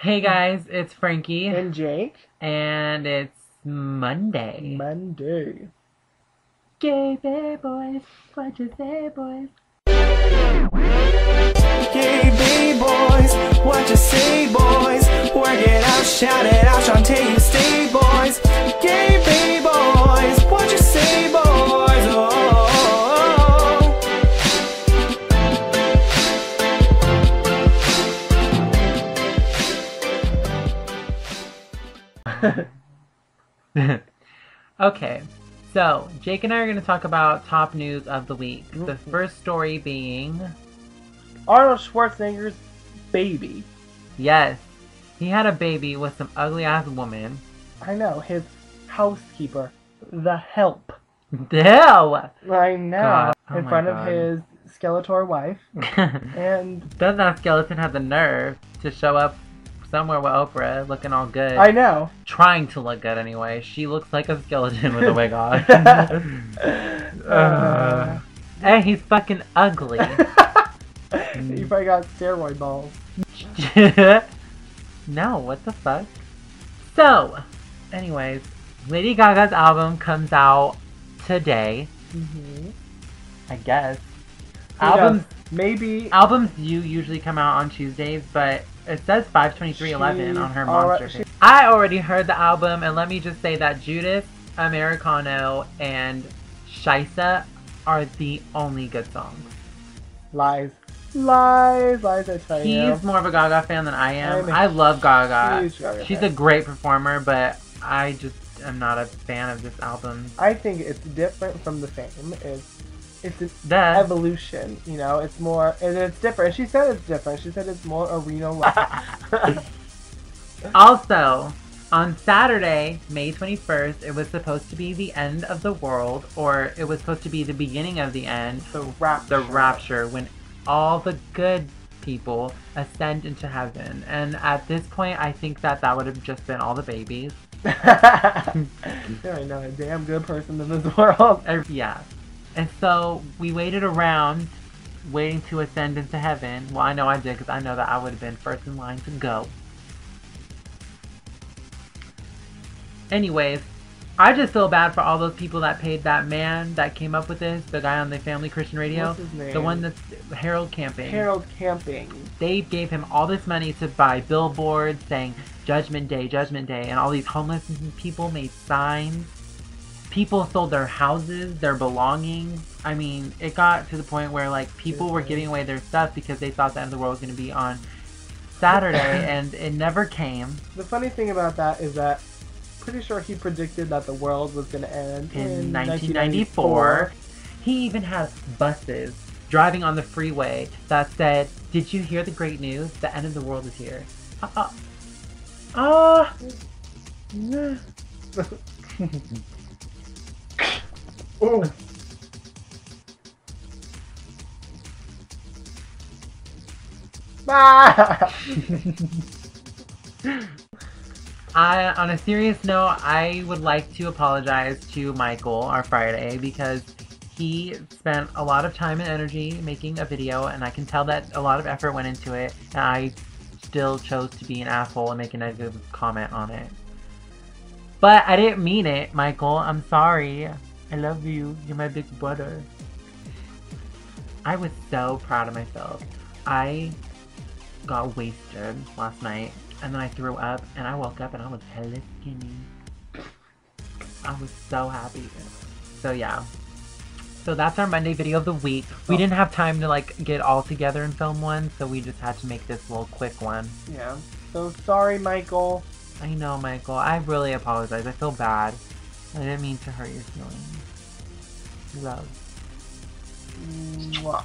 Hey guys, it's Frankie, And Jake. and it's Monday. Monday. Gay bay boys, what you say, boys? Gay bay boys, what you say, boys? Work it out, shout it out, Shantae, you stay, boys. okay, so Jake and I are going to talk about top news of the week. The mm-hmm. first story being Arnold Schwarzenegger's baby. yes, he had a baby with some ugly ass woman. I know, his housekeeper. The help. Ew! I know. God. Oh in front God. of his Skeletor wife. And Doesn't that skeleton have the nerve to show up somewhere with Oprah looking all good? I know. Trying to look good anyway. She looks like a skeleton with a wig on. Uh, and he's fucking ugly. you probably got steroid balls. no, what the fuck? So, anyways, Lady Gaga's album comes out today, Mm-hmm. I guess. Albums Maybe. albums you usually come out on Tuesdays, but it says 52311 on her monster. she- I already heard the album, and let me just say that Judas, Americano, and Scheiße are the only good songs. Lies. Lies. Lies, I tell you. He's more of a Gaga fan than I am. I'm a I love Gaga. huge Gaga She's a great performer, but I just am not a fan of this album. I think it's different from the fame. It's it's an The evolution, you know. It's more and it's different. She said it's different. She said it's more arena like. also on Saturday, May 21st, it was supposed to be the end of the world, or it was supposed to be the beginning of the end, the rap. the rapture, when all the good people ascend into heaven. And at this point, I think that that would have just been all the babies. there ain't not a damn good person in this world. Yeah. And so we waited around, waiting to ascend into heaven. Well, I know I did because I know that I would have been first in line to go. Anyways, I just feel bad for all those people that paid that man that came up with this, the guy on the Family Christian Radio, What's his name? the one that's Harold Camping. Harold Camping. They gave him all this money to buy billboards saying Judgment Day, Judgment Day, and all these homeless people made signs. People sold their houses, their belongings. I mean, it got to the point where like people were giving away their stuff because they thought the end of the world was going to be on Saturday, and it never came The funny thing about that is that pretty sure he predicted that the world was gonna end in 1994. He even had buses driving on the freeway that said, "Did you hear the great news? The end of the world is here." Uh, uh, Ah. oh. I, on a serious note, I would like to apologize to Michael, our Friday, because he spent a lot of time and energy making a video, and I can tell that a lot of effort went into it, and I still chose to be an asshole and make a negative comment on it. But I didn't mean it, Michael. I'm sorry. I love you. You're my big brother. I was so proud of myself. I got wasted last night and then I threw up and I woke up and I was hella skinny. I was so happy. So yeah. So that's our Monday video of the week. We oh. didn't have time to like get all together and film one, so we just had to make this little quick one. yeah. So sorry, Michael. I know, Michael. I really apologize. I feel bad. I didn't mean to hurt your feelings. Love. Mwah.